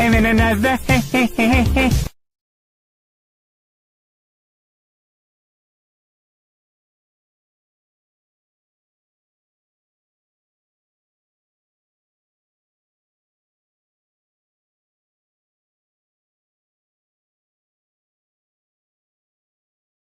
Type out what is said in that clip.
and then another